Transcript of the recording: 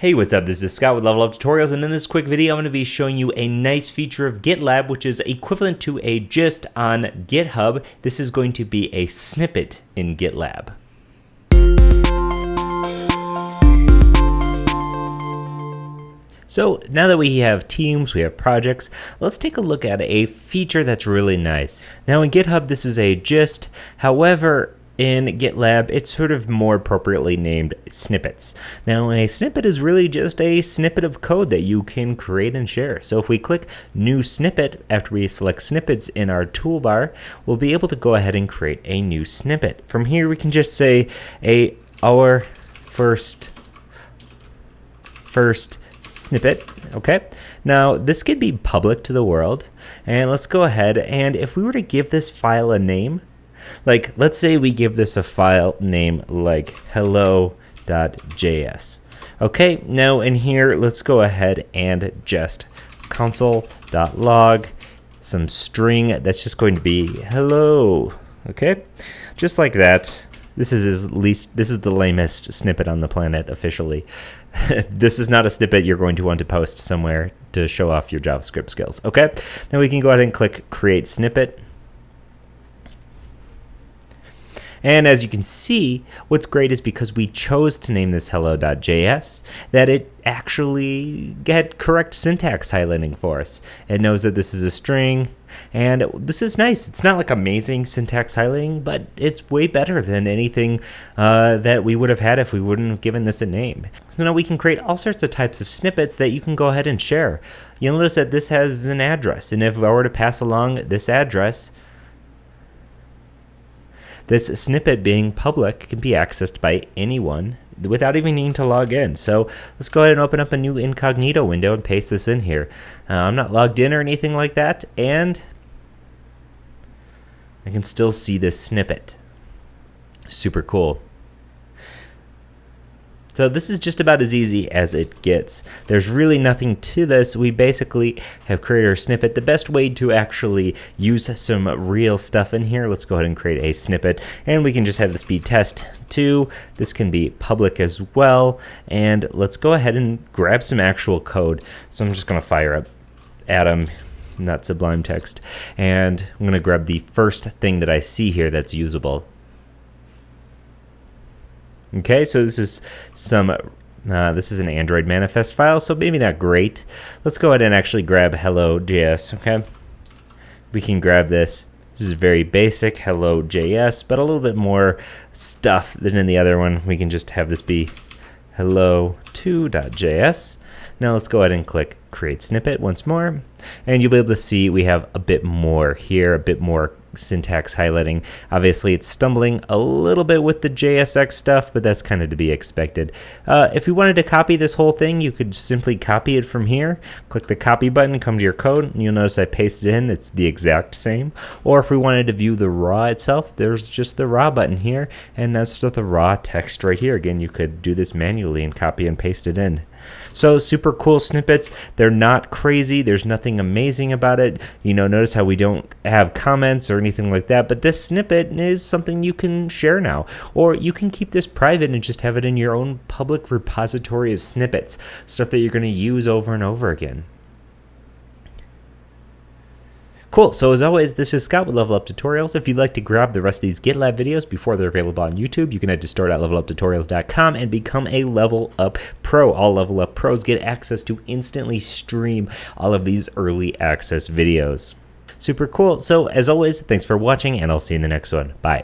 Hey, what's up? This is Scott with Level Up Tutorials, and in this quick video, I'm going to be showing you a nice feature of GitLab, which is equivalent to a gist on GitHub. This is going to be a snippet in GitLab. So now that we have teams, we have projects, let's take a look at a feature that's really nice. Now in GitHub, this is a gist. However, in GitLab, it's sort of more appropriately named snippets. Now, a snippet is really just a snippet of code that you can create and share. So if we click New Snippet after we select snippets in our toolbar, we'll be able to go ahead and create a new snippet. From here, we can just say a our first first snippet okay now this could be public to the world and let's go ahead and if we were to give this file a name like, let's say we give this a file name like hello.js. Okay, now in here, let's go ahead and just console.log some string that's just going to be hello. Okay, just like that. This is at least this is the lamest snippet on the planet officially. this is not a snippet you're going to want to post somewhere to show off your JavaScript skills. Okay, now we can go ahead and click create snippet. And as you can see, what's great is because we chose to name this hello.js, that it actually get correct syntax highlighting for us. It knows that this is a string, and this is nice. It's not like amazing syntax highlighting, but it's way better than anything uh, that we would have had if we wouldn't have given this a name. So now we can create all sorts of types of snippets that you can go ahead and share. You'll notice that this has an address, and if I were to pass along this address, this snippet being public can be accessed by anyone without even needing to log in. So let's go ahead and open up a new incognito window and paste this in here. Uh, I'm not logged in or anything like that, and I can still see this snippet. Super cool. So this is just about as easy as it gets. There's really nothing to this. We basically have created our snippet. The best way to actually use some real stuff in here, let's go ahead and create a snippet and we can just have this be test 2. This can be public as well. And let's go ahead and grab some actual code. So I'm just going to fire up Atom not Sublime Text. And I'm going to grab the first thing that I see here that's usable. Okay, so this is some, uh, this is an Android manifest file, so maybe not great. Let's go ahead and actually grab hello.js, okay? We can grab this. This is very basic hello.js, but a little bit more stuff than in the other one. We can just have this be hello2.js. Now let's go ahead and click create snippet once more, and you'll be able to see we have a bit more here, a bit more syntax highlighting. Obviously, it's stumbling a little bit with the JSX stuff, but that's kind of to be expected. Uh, if you wanted to copy this whole thing, you could simply copy it from here. Click the copy button, come to your code, and you'll notice I pasted it in. It's the exact same. Or if we wanted to view the raw itself, there's just the raw button here, and that's just the raw text right here. Again, you could do this manually and copy and paste it in. So super cool snippets. They're not crazy. There's nothing amazing about it. You know, notice how we don't have comments or anything like that. But this snippet is something you can share now. Or you can keep this private and just have it in your own public repository of snippets. Stuff that you're going to use over and over again. Cool, so as always, this is Scott with Level Up Tutorials. If you'd like to grab the rest of these GitLab videos before they're available on YouTube, you can head to store.leveluptutorials.com and become a Level Up Pro. All Level Up Pros get access to instantly stream all of these early access videos. Super cool. So as always, thanks for watching and I'll see you in the next one. Bye.